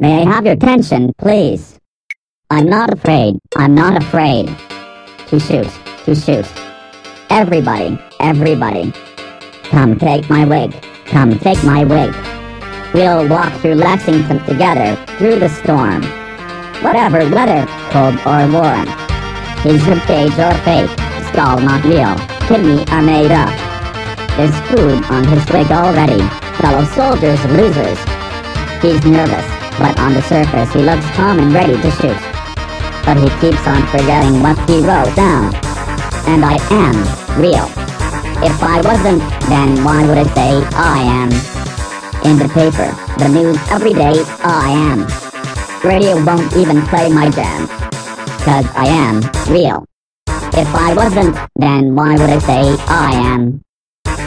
May I have your attention, please? I'm not afraid. I'm not afraid. To shoot. To shoot. Everybody. Everybody. Come take my wig. Come take my wig. We'll walk through Lexington together, through the storm. Whatever weather, cold or warm. His ribcage or fake, skull not real, kidney are made up. There's food on his wig already, fellow soldiers losers. He's nervous, but on the surface he looks calm and ready to shoot. But he keeps on forgetting what he wrote down. And I am real. If I wasn't, then why would it say I am? In the paper, the news every day, I am. Radio won't even play my jam. Cause I am real. If I wasn't, then why would it say I am?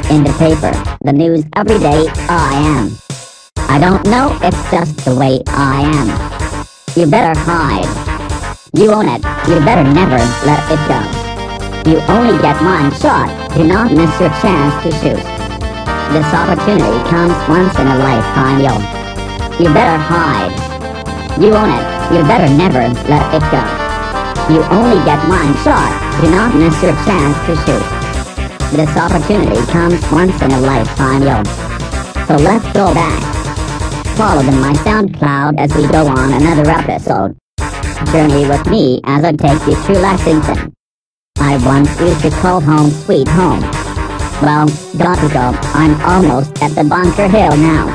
In the paper, the news every day, I am. I don't know, it's just the way I am. You better hide. You own it, you better never let it go. You only get one shot, do not miss your chance to shoot. This opportunity comes once in a lifetime, yo. You better hide. You own it, you better never let it go. You only get one shot, do not miss your chance to shoot. This opportunity comes once in a lifetime, yo. So let's go back followed in my SoundCloud as we go on another episode. Journey with me as I take you through Lexington. I once used to call home sweet home. Well, got to go. I'm almost at the Bunker Hill now.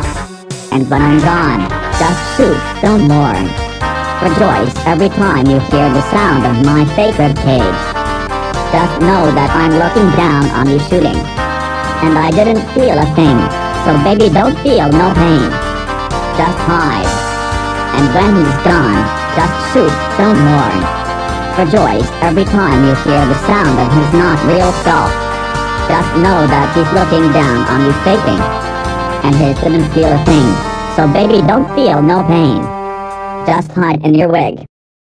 And when I'm gone, just shoot, don't mourn. Rejoice every time you hear the sound of my favorite cage. Just know that I'm looking down on you shooting. And I didn't feel a thing, so baby don't feel no pain just hide. And when he's gone, just shoot, don't mourn. Rejoice every time you hear the sound of his not real self. Just know that he's looking down on you faking. And he didn't feel a thing. So baby, don't feel no pain. Just hide in your wig.